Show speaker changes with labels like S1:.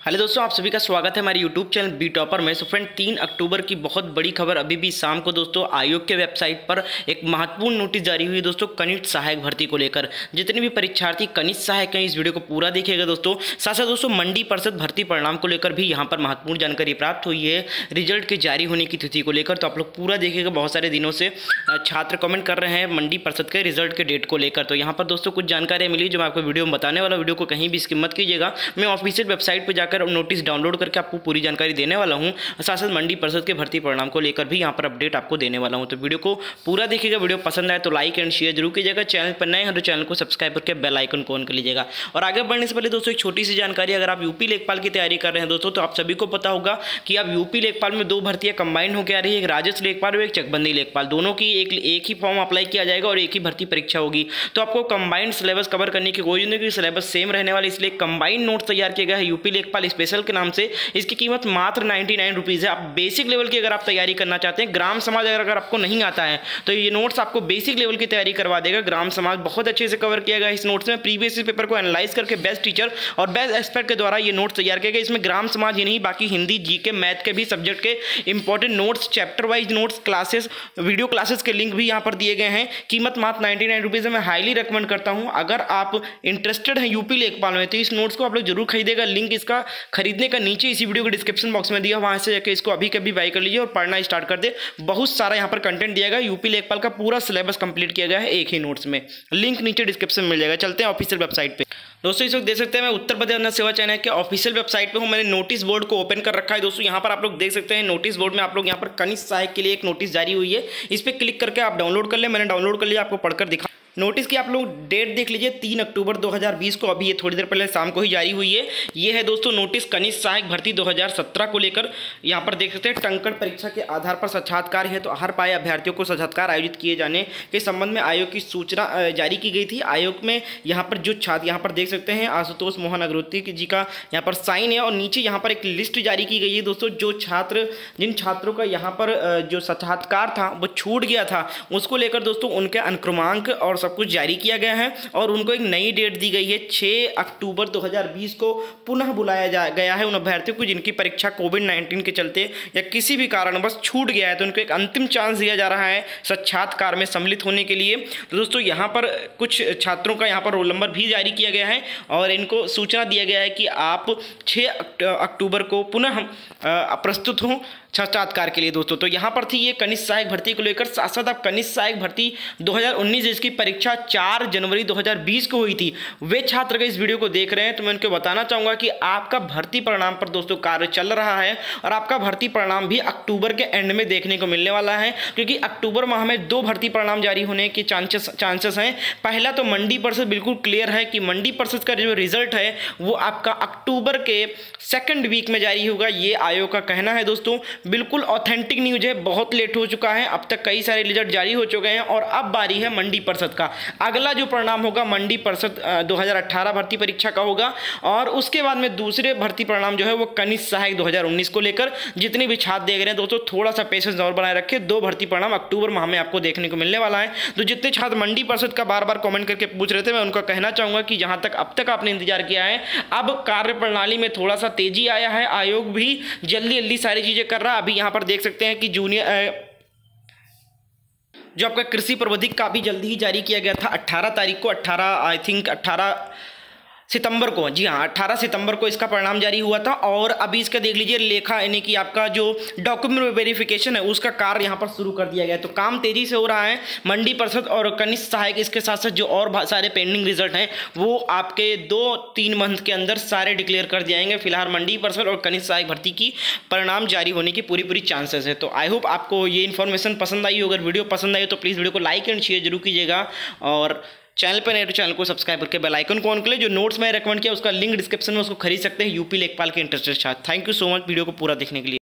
S1: Hello दोस्तों, आप सभी का स्वागत है हमारे यूट्यूब चैनल बी टॉपर में। सो फ्रेंड, तीन अक्टूबर की बहुत बड़ी खबर अभी भी शाम को दोस्तों आयोग के वेबसाइट पर एक महत्वपूर्ण नोटिस जारी हुई दोस्तों, कनिष्ठ सहायक भर्ती को लेकर। जितने भी परीक्षार्थी कनिष्ठ सहायक हैं, इस वीडियो को पूरा देखिएगा दोस्तों। साथ साथ दोस्तों, मंडी परिषद भर्ती परिणाम को लेकर भी यहाँ पर महत्वपूर्ण जानकारी प्राप्त हुई है। रिज़ल्ट के जारी होने की तिथि को लेकर तो आप लोग पूरा देखिएगा बहुत सारे दिनों से। छात्र कमेंट कर रहे हैं मंडी परिषद के रिज़ल्ट के डेट को लेकर। तो यहाँ पर दोस्तों कुछ जानकारियाँ मिली जो मैं आपको वीडियो में बताने वाला वीडियो को कहीं भी स्किमत कीजिएगा। मैं ऑफिशियल वेबसाइट पर जाकर नोटिस डाउनलोड करके आपको पूरी जानकारी देने वाला हूँ। साथ साथ मंडी परिषद के भर्ती परिणाम को लेकर भी यहाँ पर अपडेट आपको देने वाला हूँ। तो वीडियो को पूरा देखिएगा, वीडियो पसंद आए तो लाइक एंड शेयर ज़रूर कीजिएगा। चैनल पर नए हैं तो चैनल को सब्सक्राइब करके बेल आइकन को ऑन कर लीजिएगा। और आगे बढ़ने से पहले दोस्तों, एक छोटी सी जानकारी, अगर आप यूपी लेखपाल की तैयारी कर रहे हैं दोस्तों तो आप सभी को पता होगा कि आप यूपी लेखपाल में दो भर्तियाँ कंबाइंड होकर आ रही है। एक राजस्व लेखपाल और एक चकबंदी लेखपाल दोनों की एक एक ही फॉर्म अप्लाई किया जाएगा और एक ही भर्ती परीक्षा होगी। तो आपको कंबाइंड सिलेबस कवर करने की कोई नहीं, क्योंकि सिलेबस सेम रहने वाली, इसलिए कंबाइंड नोट तैयार किया गया है। यूपी लेखपाल स्पेशल के नाम से, इसकी कीमत मात्र नाइन्टी नाइन रुपीज़ है। आप बेसिक लेवल की अगर आप तैयारी करना चाहते हैं, ग्राम समाज अगर अगर आपको नहीं आता है तो ये नोट्स आपको बेसिक लेवल की तैयारी करवा देगा। ग्राम समाज बहुत अच्छे से कवर किया गया इस नोट्स में। प्रीवियस पेपर को एनालाइज करके बेस्ट टीचर और बेस्ट एक्सपर्ट के द्वारा ये नोट्स तैयार किया गया इसमें ग्राम समाज ही नहीं, बाकी हिंदी जी मैथ के भी सब्जेक्ट के important notes chapter wise notes classes video classes के लिंक भी यहाँ पर दिए गए हैं। कीमत मात्र नाइन्टी नाइन रुपीज़ मैं हाईली रिकमेंड करता हूँ। अगर आप इंटरेस्टेड हैं यूपी लेखपाल में तो इस नोट्स को आप लोग ज़रूर खरीदेगा। लिंक इसका खरीदने का नीचे इसी वीडियो के डिस्क्रिप्शन बॉक्स में दिया वहाँ से जाकर इसको अभी कभी बाई कर लीजिए और पढ़ना स्टार्ट कर दे। बहुत सारा यहाँ पर कंटेंट दिया गया यूपी लेखपाल का पूरा सिलेबस कंप्लीट किया गया है एक ही नोट्स में। लिंक नीचे डिस्क्रिप्शन मिल जाएगा। चलते हैं ऑफिशियल वेबसाइट पर दोस्तों, इस वक्त देख सकते हैं मैं उत्तर प्रदेश अन्न सेवा चैनल के ऑफिशियल वेबसाइट पे हूँ। मैंने नोटिस बोर्ड को ओपन कर रखा है। दोस्तों, यहाँ पर आप लोग देख सकते हैं नोटिस बोर्ड में आप लोग यहाँ पर कनिष्ठ सहायक के लिए एक नोटिस जारी हुई है। इस पर क्लिक करके आप डाउनलोड कर ले। मैंने डाउनलोड कर लिया, आपको पढ़कर दिखा नोटिस की आप लोग डेट देख लीजिए, तीन अक्टूबर 2020 को। अभी ये थोड़ी देर पहले शाम को ही जारी हुई है। ये है दोस्तों नोटिस कनिष्ठ सहायक भर्ती 2017 को लेकर। यहाँ पर देख सकते हैं टंकड़ परीक्षा के आधार पर साक्षात्कार है तो हर पाए अभ्यर्थियों को साक्षात्कार आयोजित किए जाने के संबंध में आयोग की सूचना जारी की गई थी। आयोग में यहाँ पर जो छात्र, यहाँ पर देख सकते हैं, आशुतोष मोहन अग्रोती जी का यहाँ पर साइन है, और नीचे यहाँ पर एक लिस्ट जारी की गई है दोस्तों। जो छात्र, जिन छात्रों का यहाँ पर जो साक्षात्कार था, वो छूट गया था, उसको लेकर दोस्तों उनके अनुक्रमांक और कुछ जारी किया गया है और उनको एक नई डेट दी गई है छः अक्टूबर 2020 को पुनः बुलाया जा गया है उन अभ्यर्थियों को जिनकी परीक्षा कोविड नाइन्टीन के चलते या किसी भी कारण बस छूट गया है। तो उनको एक अंतिम चांस दिया जा रहा है साक्षात्कार में सम्मिलित होने के लिए। तो दोस्तों, यहाँ पर कुछ छात्रों का यहाँ पर रोल नंबर भी जारी किया गया है और इनको सूचना दिया गया है कि आप छः अक्टूबर को पुनः प्रस्तुत हों। साक्षात्कार के लिए दोस्तों। तो यहाँ पर थी ये कनिष्ठ सहायक भर्ती को लेकर साथ साथ आप कनिष्ठ सहायक भर्ती 2019 जिसकी परीक्षा 4 जनवरी 2020 को हुई थी। वे छात्र अगर इस वीडियो को देख रहे हैं तो मैं उनको बताना चाहूँगा कि आपका भर्ती परिणाम पर दोस्तों कार्य चल रहा है और आपका भर्ती परिणाम भी अक्टूबर के एंड में देखने को मिलने वाला है, क्योंकि अक्टूबर माह में दो भर्ती परिणाम जारी होने के चांसेस चांसेस हैं। पहला तो मंडी परिषद बिल्कुल क्लियर है कि मंडी परिषद का जो रिज़ल्ट है, वो आपका अक्टूबर के सेकेंड वीक में जारी होगा, ये आयोग का कहना है दोस्तों। बिल्कुल ऑथेंटिक न्यूज़ है, बहुत लेट हो चुका है, अब तक कई सारे रिज़ल्ट जारी हो चुके हैं और अब बारी है मंडी परिषद का। अगला जो परिणाम होगा, मंडी परिषद 2018 भर्ती परीक्षा का होगा और उसके बाद में दूसरे भर्ती परिणाम जो है वो कनिष्ठ सहायक 2019 को लेकर जितने भी छात्र देख रहे हैं, दोस्तों थोड़ा सा पेशेंस और बनाए रखे दो भर्ती परिणाम अक्टूबर माह में आपको देखने को मिलने वाला है। तो जितने छात्र मंडी परिषद का बार बार कॉमेंट करके पूछ रहे थे, मैं उनका कहना चाहूँगा कि जहाँ तक अब तक आपने इंतज़ार किया है, अब कार्य प्रणाली में थोड़ा सा तेज़ी आया है, आयोग भी जल्दी जल्दी सारी चीज़ें कर रहा है अभी यहाँ पर देख सकते हैं कि जूनियर जो आपका कृषि प्रबंधिक का भी जल्दी ही जारी किया गया था 18 तारीख को 18 आई थिंक 18 सितंबर को, जी हाँ अट्ठारह सितंबर को इसका परिणाम जारी हुआ था और अभी इसका देख लीजिए लेखा, यानी कि आपका जो डॉक्यूमेंट वेरिफिकेशन है, उसका कार्य यहाँ पर शुरू कर दिया गया है। तो काम तेज़ी से हो रहा है, मंडी परिषद और कनिष्ठ सहायक इसके साथ साथ जो और सारे पेंडिंग रिज़ल्ट हैं, वो आपके दो तीन मंथ के अंदर सारे डिक्लेयर कर दिए जाएँगे। फ़िलहाल मंडी परिषद और कनिष्ठ सहायक भर्ती की परिणाम जारी होने की पूरी पूरी चांसेस है। तो आई होप आपको ये इन्फॉर्मेशन पसंद आई हो। अगर वीडियो पसंद आई हो तो प्लीज़ वीडियो को लाइक एंड शेयर ज़रूर कीजिएगा और चैनल पर नए तो चैनल को सब्सक्राइब करके बेल आइकन को ऑन कर ले। जो नोट्स मैंने रिकमेंड किया, उसका लिंक डिस्क्रिप्शन में उसको खरीद सकते हैं यूपी लेखपाल के इंटरेस्टेड छात्र thank you so much video को पूरा देखने के लिए।